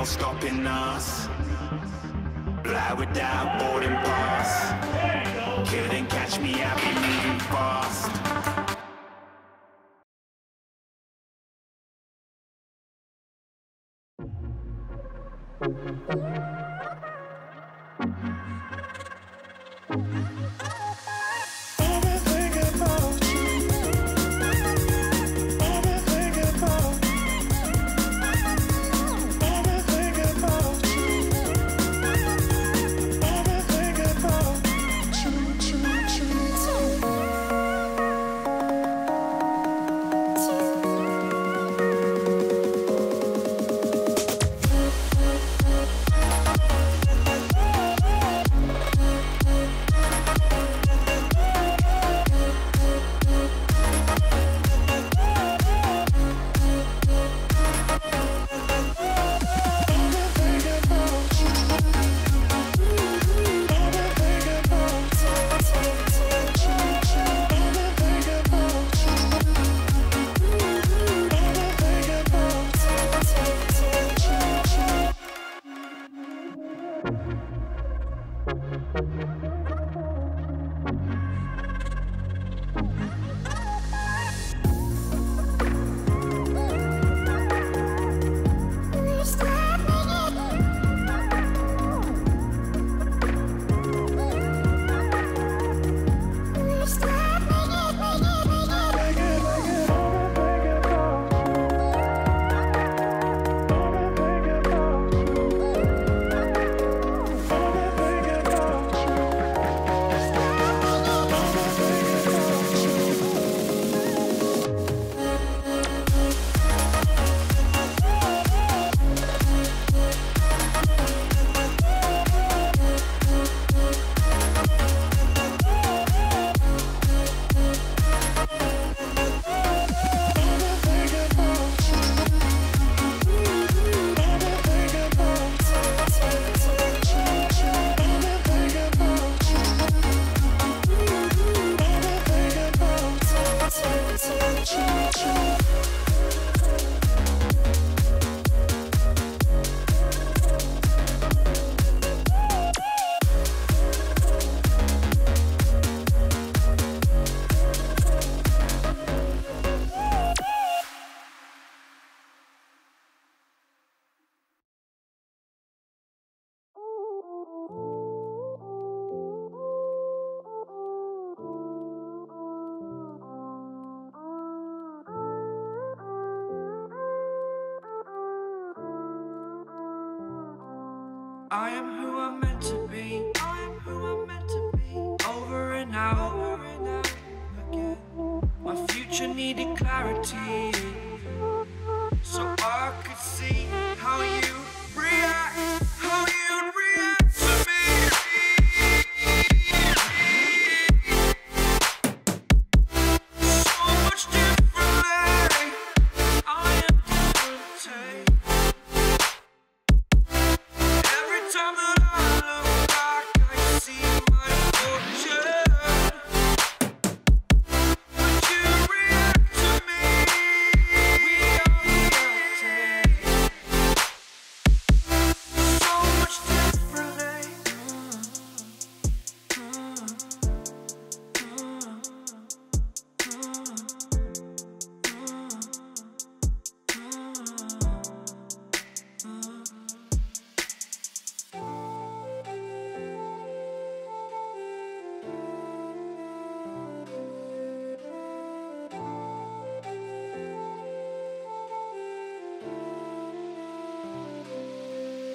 no stopping us. Fly without boarding pass. Couldn't catch me, I've been moving fast. I am who I'm meant to be. I am who I'm meant to be. Over and out, over and out again. My future needed clarity,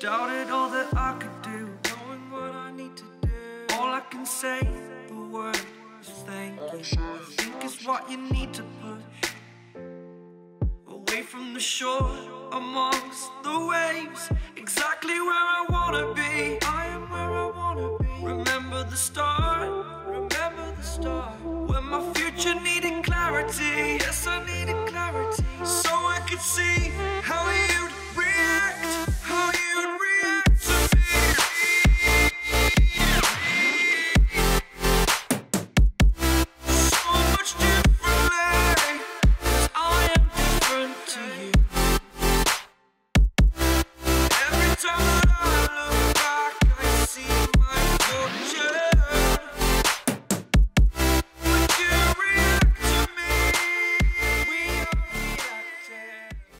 Doubted all that I could do, knowing what I need to do. All I can say, the word is thank you. I think it's what you need to push away from the shore, amongst the waves, exactly where I wanna be. I am where I wanna be. Remember the start, remember the start. When my future needed clarity, yes, I needed clarity, so I could see